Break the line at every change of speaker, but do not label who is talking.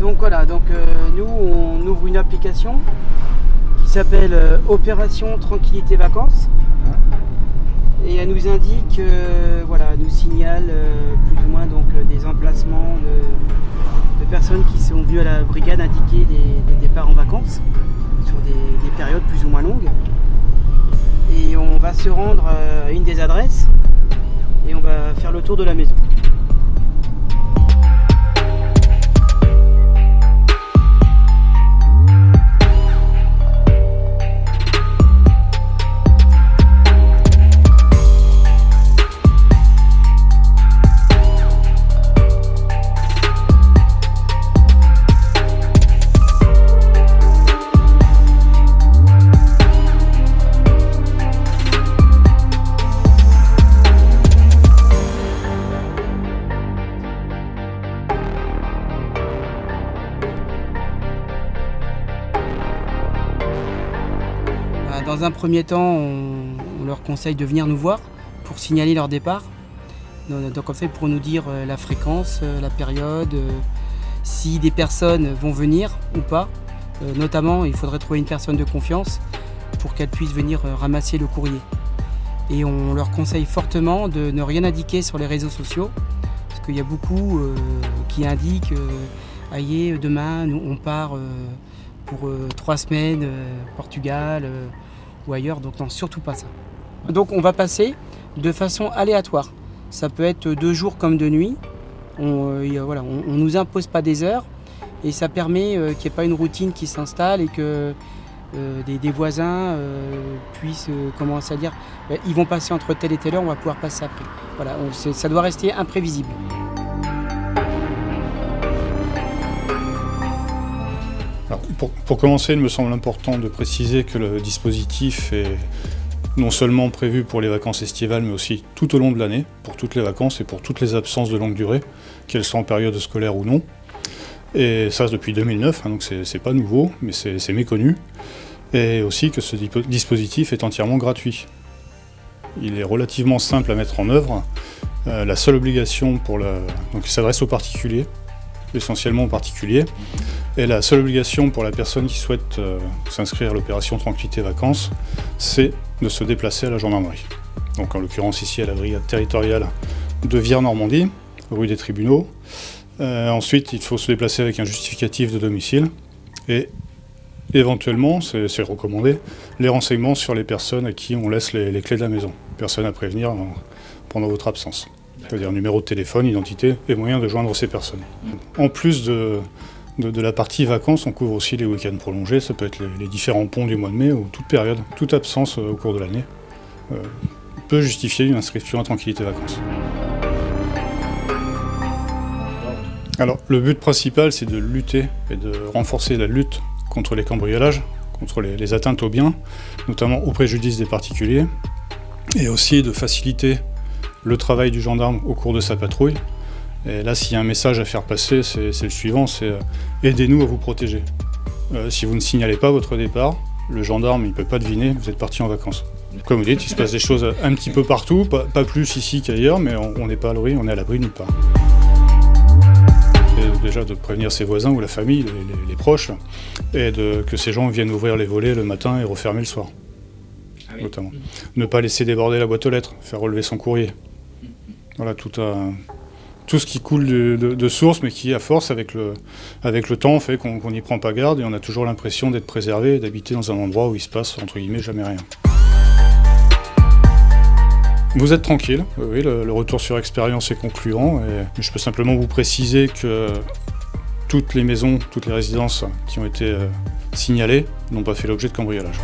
donc voilà, donc euh, nous on ouvre une application qui s'appelle euh, Opération Tranquillité Vacances. Et elle nous indique, euh, voilà, nous signale plus ou moins donc des emplacements de, personnes qui sont venues à la brigade indiquer des, départs en vacances sur des, des périodes plus ou moins longues. Et on va se rendre à une des adresses et on va faire le tour de la maison. Dans un premier temps, on, leur conseille de venir nous voir pour signaler leur départ. Donc en fait pour nous dire euh, la fréquence, euh, la période, euh, si des personnes vont venir ou pas. Notamment, il faudrait trouver une personne de confiance pour qu'elle puisse venir ramasser le courrier. Et on leur conseille fortement de ne rien indiquer sur les réseaux sociaux, parce qu'il y a beaucoup qui indiquent Aïe, demain, nous, on part pour trois semaines, Portugal ailleurs, donc non, surtout pas ça. Donc on va passer de façon aléatoire. Ça peut être deux jours comme de nuit. On ne voilà, on, nous impose pas des heures et ça permet euh, qu'il n'y ait pas une routine qui s'installe et que euh, des, voisins euh, puissent euh, commencer à dire ben, ils vont passer entre telle et telle heure, on va pouvoir passer après. Voilà, ça doit rester imprévisible.
Pour, commencer, il me semble important de préciser que le dispositif est non seulement prévu pour les vacances estivales, mais aussi tout au long de l'année, pour toutes les vacances et pour toutes les absences de longue durée, qu'elles soient en période scolaire ou non. Et ça, depuis 2009, hein, donc c'est pas nouveau, mais c'est méconnu. Et aussi que ce dispositif est entièrement gratuit. Il est relativement simple à mettre en œuvre. Euh, la seule obligation pour la... Donc il s'adresse aux particuliers, essentiellement aux particuliers. Et la seule obligation pour la personne qui souhaite euh, s'inscrire à l'opération Tranquillité Vacances, c'est de se déplacer à la gendarmerie. Donc en l'occurrence ici à la brigade territoriale de Vire-Normandie, rue des Tribunaux. Euh, ensuite, il faut se déplacer avec un justificatif de domicile et éventuellement, c'est recommandé, les renseignements sur les personnes à qui on laisse les, les clés de la maison. Personne à prévenir pendant votre absence. C'est-à-dire numéro de téléphone, identité et moyen de joindre ces personnes. En plus de, de, la partie vacances, on couvre aussi les week-ends prolongés, ça peut être les, différents ponts du mois de mai ou toute période, toute absence euh, au cours de l'année euh, peut justifier une inscription à Tranquillité Vacances. Alors, le but principal, c'est de lutter et de renforcer la lutte contre les cambriolages, contre les atteintes aux biens, notamment au préjudice des particuliers, et aussi de faciliter le travail du gendarme au cours de sa patrouille. Et là, s'il y a un message à faire passer, c'est le suivant, c'est euh, aidez-nous à vous protéger. Euh, si vous ne signalez pas votre départ, le gendarme, il peut pas deviner, vous êtes parti en vacances. Comme vous dites, il se passe des choses un petit peu partout, pas, pas plus ici qu'ailleurs, mais on n'est pas à l'abri, on est à l'abri nulle part. Et déjà de prévenir ses voisins ou la famille, les, les- les proches, et de, que ces gens viennent ouvrir les volets le matin et refermer le soir, notamment. Ne pas laisser déborder la boîte aux lettres, faire relever son courrier. Voilà, tout, un- tout ce qui coule de, source, mais qui, à force, avec le, avec le temps, fait qu'on n'y prend pas garde et on a toujours l'impression d'être préservé et d'habiter dans un endroit où il se passe, entre guillemets, jamais rien. Vous êtes tranquille, oui, oui, le, le retour sur expérience est concluant. Et je peux simplement vous préciser que toutes les maisons, toutes les résidences qui ont été euh, signalées n'ont pas fait l'objet de cambriolage.